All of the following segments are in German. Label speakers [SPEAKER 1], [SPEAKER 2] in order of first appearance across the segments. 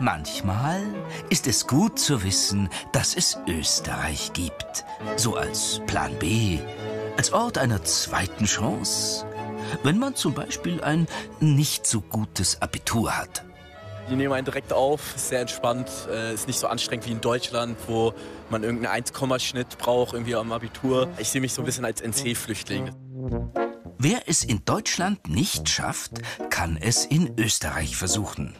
[SPEAKER 1] Manchmal ist es gut zu wissen, dass es Österreich gibt. So als Plan B, als Ort einer zweiten Chance. Wenn man zum Beispiel ein nicht so gutes Abitur hat.
[SPEAKER 2] Die nehmen einen direkt auf, sehr entspannt, äh, ist nicht so anstrengend wie in Deutschland, wo man irgendeinen 1-Schnitt braucht, irgendwie am Abitur. Ich sehe mich so ein bisschen als NC-Flüchtling.
[SPEAKER 1] Wer es in Deutschland nicht schafft, kann es in Österreich versuchen.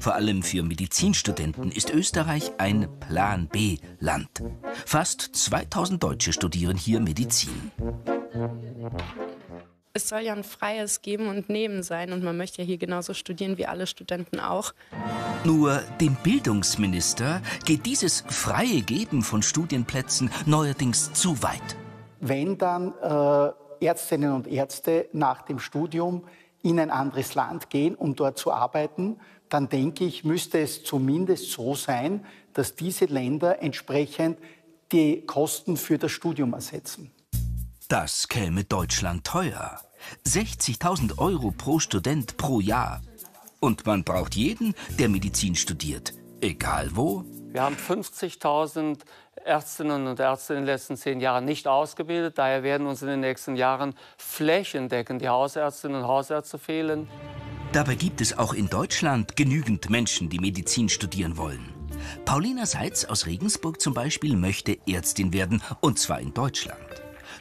[SPEAKER 1] Vor allem für Medizinstudenten ist Österreich ein Plan B-Land. Fast 2000 Deutsche studieren hier Medizin.
[SPEAKER 3] Es soll ja ein freies Geben und Nehmen sein und man möchte ja hier genauso studieren wie alle Studenten auch.
[SPEAKER 1] Nur dem Bildungsminister geht dieses freie Geben von Studienplätzen neuerdings zu weit.
[SPEAKER 4] Wenn dann äh, Ärztinnen und Ärzte nach dem Studium in ein anderes Land gehen, um dort zu arbeiten, dann denke ich, müsste es zumindest so sein, dass diese Länder entsprechend die Kosten für das Studium ersetzen.
[SPEAKER 1] Das käme Deutschland teuer. 60.000 Euro pro Student pro Jahr. Und man braucht jeden, der Medizin studiert, egal wo.
[SPEAKER 5] Wir haben 50.000 Ärztinnen und Ärzte in den letzten zehn Jahren nicht ausgebildet. Daher werden uns in den nächsten Jahren flächendeckend die Hausärztinnen und Hausärzte fehlen.
[SPEAKER 1] Dabei gibt es auch in Deutschland genügend Menschen, die Medizin studieren wollen. Paulina Seitz aus Regensburg zum Beispiel möchte Ärztin werden, und zwar in Deutschland.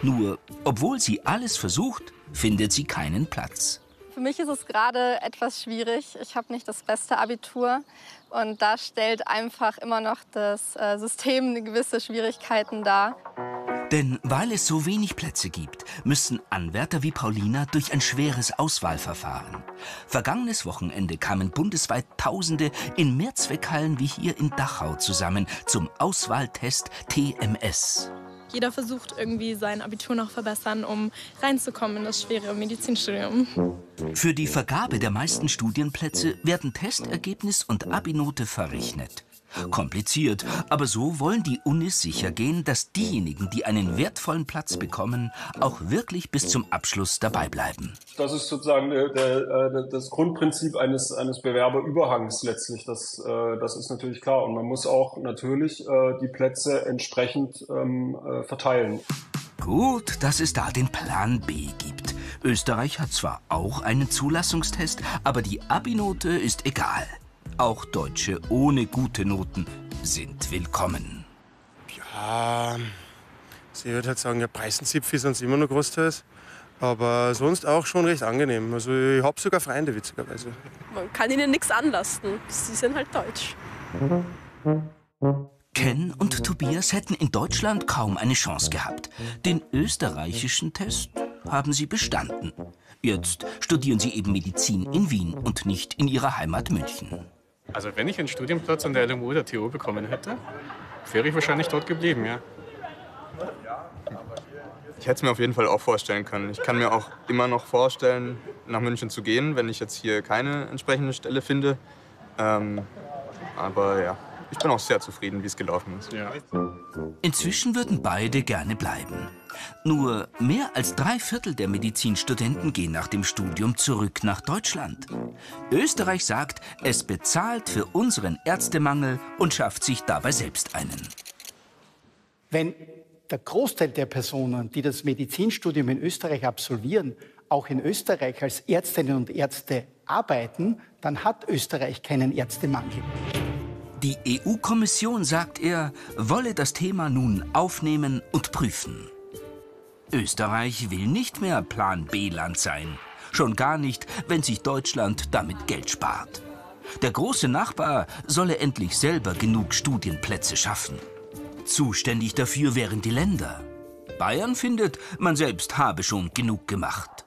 [SPEAKER 1] Nur, obwohl sie alles versucht, findet sie keinen Platz.
[SPEAKER 6] Für mich ist es gerade etwas schwierig. Ich habe nicht das beste Abitur und da stellt einfach immer noch das äh, System gewisse Schwierigkeiten dar.
[SPEAKER 1] Denn weil es so wenig Plätze gibt, müssen Anwärter wie Paulina durch ein schweres Auswahlverfahren. Vergangenes Wochenende kamen bundesweit Tausende in Mehrzweckhallen wie hier in Dachau zusammen zum Auswahltest TMS.
[SPEAKER 3] Jeder versucht irgendwie sein Abitur noch verbessern, um reinzukommen in das schwere Medizinstudium.
[SPEAKER 1] Für die Vergabe der meisten Studienplätze werden Testergebnis und Abinote verrechnet. Kompliziert, aber so wollen die Unis sicher gehen, dass diejenigen, die einen wertvollen Platz bekommen, auch wirklich bis zum Abschluss dabei bleiben.
[SPEAKER 7] Das ist sozusagen der, der, äh, das Grundprinzip eines, eines Bewerberüberhangs letztlich. Das, äh, das ist natürlich klar. Und man muss auch natürlich äh, die Plätze entsprechend ähm, verteilen.
[SPEAKER 1] Gut, dass es da den Plan B gibt. Österreich hat zwar auch einen Zulassungstest, aber die Abi-Note ist egal. Auch Deutsche ohne gute Noten sind willkommen.
[SPEAKER 8] Ja, ich würde halt sagen, der Preisenzipfel ist uns immer noch großteils. Aber sonst auch schon recht angenehm. Also ich habe sogar Freunde, witzigerweise.
[SPEAKER 3] Man kann ihnen nichts anlasten. Sie sind halt deutsch.
[SPEAKER 1] Ken und Tobias hätten in Deutschland kaum eine Chance gehabt. Den österreichischen Test haben sie bestanden. Jetzt studieren sie eben Medizin in Wien und nicht in ihrer Heimat München.
[SPEAKER 9] Also wenn ich einen Studienplatz an der LMU oder TU bekommen hätte, wäre ich wahrscheinlich dort geblieben, ja.
[SPEAKER 10] Ich hätte es mir auf jeden Fall auch vorstellen können. Ich kann mir auch immer noch vorstellen, nach München zu gehen, wenn ich jetzt hier keine entsprechende Stelle finde. Ähm, aber ja, ich bin auch sehr zufrieden, wie es gelaufen ist. Ja.
[SPEAKER 1] Inzwischen würden beide gerne bleiben. Nur mehr als drei Viertel der Medizinstudenten gehen nach dem Studium zurück nach Deutschland. Österreich sagt, es bezahlt für unseren Ärztemangel und schafft sich dabei selbst einen.
[SPEAKER 4] Wenn der Großteil der Personen, die das Medizinstudium in Österreich absolvieren, auch in Österreich als Ärztinnen und Ärzte arbeiten, dann hat Österreich keinen Ärztemangel.
[SPEAKER 1] Die EU-Kommission, sagt er, wolle das Thema nun aufnehmen und prüfen. Österreich will nicht mehr Plan B-Land sein. Schon gar nicht, wenn sich Deutschland damit Geld spart. Der große Nachbar solle endlich selber genug Studienplätze schaffen. Zuständig dafür wären die Länder. Bayern findet, man selbst habe schon genug gemacht.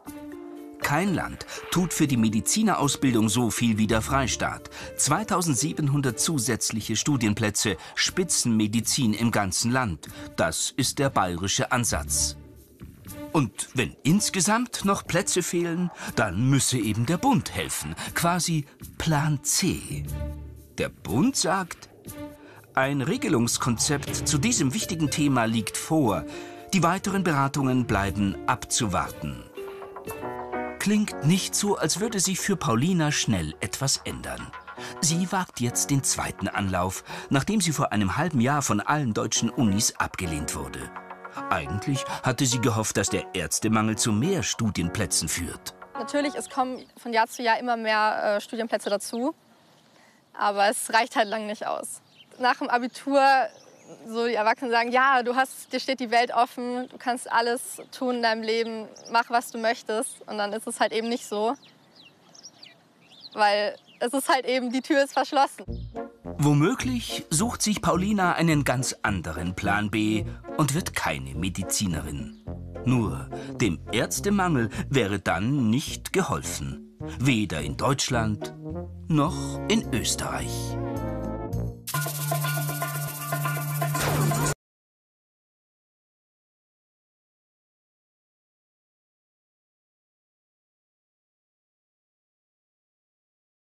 [SPEAKER 1] Kein Land tut für die Medizinerausbildung so viel wie der Freistaat. 2700 zusätzliche Studienplätze, Spitzenmedizin im ganzen Land. Das ist der bayerische Ansatz. Und wenn insgesamt noch Plätze fehlen, dann müsse eben der Bund helfen. Quasi Plan C. Der Bund sagt, ein Regelungskonzept zu diesem wichtigen Thema liegt vor. Die weiteren Beratungen bleiben abzuwarten. Klingt nicht so, als würde sich für Paulina schnell etwas ändern. Sie wagt jetzt den zweiten Anlauf, nachdem sie vor einem halben Jahr von allen deutschen Unis abgelehnt wurde. Eigentlich hatte sie gehofft, dass der Ärztemangel zu mehr Studienplätzen führt.
[SPEAKER 6] Natürlich, es kommen von Jahr zu Jahr immer mehr äh, Studienplätze dazu. Aber es reicht halt lang nicht aus. Nach dem Abitur, so die Erwachsenen sagen, ja, du hast, dir steht die Welt offen, du kannst alles tun in deinem Leben, mach, was du möchtest. Und dann ist es halt eben nicht so. Weil es ist halt eben, die Tür ist verschlossen.
[SPEAKER 1] Womöglich sucht sich Paulina einen ganz anderen Plan B und wird keine Medizinerin. Nur dem Ärztemangel wäre dann nicht geholfen. Weder in Deutschland noch in Österreich.